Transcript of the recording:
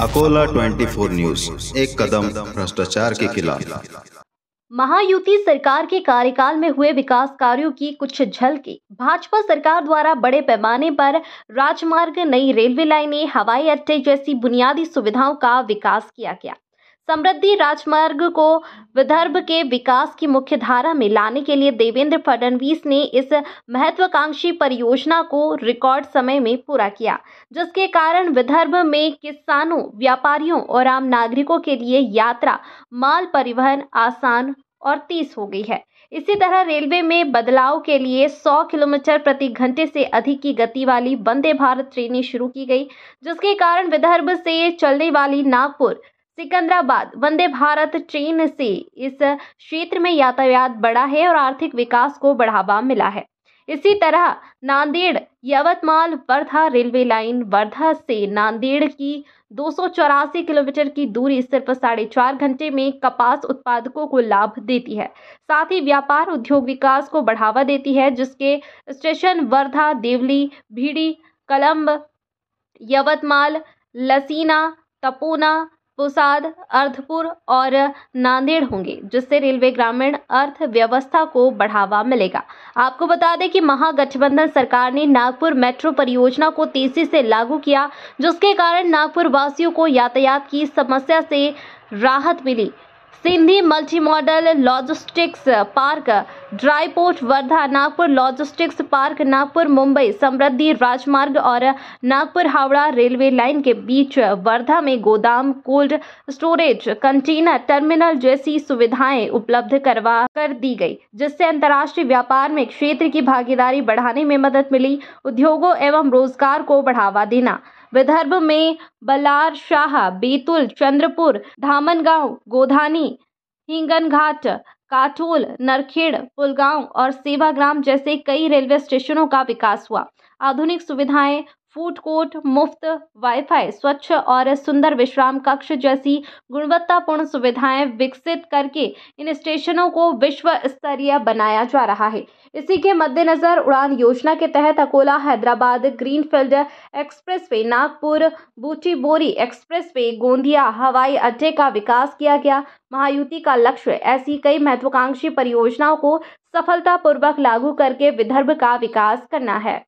Akola 24 news, एक कदम भ्रष्टाचार के खिलाफ। महायुति सरकार के कार्यकाल में हुए विकास कार्यों की कुछ झलके। भाजपा सरकार द्वारा बड़े पैमाने पर राजमार्ग, नई रेलवे लाइनें, हवाई अड्डे जैसी बुनियादी सुविधाओं का विकास किया गया। समृद्धि राजमार्ग को विदर्भ के विकास की मुख्य धारा में लाने के लिए देवेंद्र फडणवीस ने इस महत्वाकांक्षी परियोजना को रिकॉर्ड समय में पूरा किया, जिसके कारण विदर्भ में किसानों, व्यापारियों और आम नागरिकों के लिए यात्रा, माल परिवहन आसान और तेज हो गई है। इसी तरह रेलवे में बदलाव के लिए 100 किलोमीटर प्रति घंटे से अधिक की गति वाली वंदे भारत ट्रेनें शुरू की गई, जिसके कारण विदर्भ से चलने वाली नागपुर सिकंदराबाद, वंदे भारत ट्रेन से इस क्षेत्र में यातायात बढ़ा है और आर्थिक विकास को बढ़ावा मिला है। इसी तरह नांदेड़, यवतमाल, वर्धा रेलवे लाइन, वर्धा से नांदेड़ की दो सौ चौरासी किलोमीटर की दूरी सिर्फ़ साढ़े चार घंटे में कपास उत्पादकों को लाभ देती है। साथ ही व्यापार उद्योग विकास को बढ़ावा देती है, जिसके स्टेशन वर्धा, देवली, भीड़ी कलम्ब यवतमाल, लसीना, तपोना पुसाद, अर्धपुर और नांदेड़ होंगे, जिससे रेलवे ग्रामीण अर्थव्यवस्था को बढ़ावा मिलेगा। आपको बता दें कि महागठबंधन सरकार ने नागपुर मेट्रो परियोजना को तेज़ी से लागू किया, जिसके कारण नागपुर वासियों को यातायात की समस्या से राहत मिली। Sindhi multi modal logistics park, dry port, Wardha, Nagpur logistics park, Nagpur, Mumbai Samruddhi राजमार्ग और नागपुर हावड़ा रेलवे लाइन के बीच वर्धा में गोदाम, कोल्ड स्टोरेज, कंटेनर टर्मिनल जैसी सुविधाएँ उपलब्ध करवा कर दी गई, जिससे अंतर्राष्ट्रीय व्यापार में क्षेत्र की भागीदारी बढ़ाने में मदद मिली, उद्योगों एवं रोज़गार को बढ़ावा देना। विदर्भ में बलार शाह, बेतुल, चंद्रपुर, धामनगांव, गोधानी, हिंगनघाट काटोल नरखेड़, पुलगांव और सेवाग्राम जैसे कई रेलवे स्टेशनों का विकास हुआ। आधुनिक सुविधाएँ फ़ूड कोर्ट, मुफ़्त वाईफाई, स्वच्छ और सुंदर विश्राम कक्ष जैसी गुणवत्तापूर्ण सुविधाएँ विकसित करके इन स्टेशनों को विश्व स्तरीय बनाया जा रहा है। इसी के मद्देनजर उड़ान योजना के तहत Akola, Hyderabad, greenfield expressway, Nagpur Butibori expressway, Gondia, हवाई अड्डे का विकास किया गया। महायुति का लक्ष्य ऐसी कई महत्वाकांक्षी परियोजनाओं को सफलतापूर्वक लागू करके विदर्भ का विकास करना है।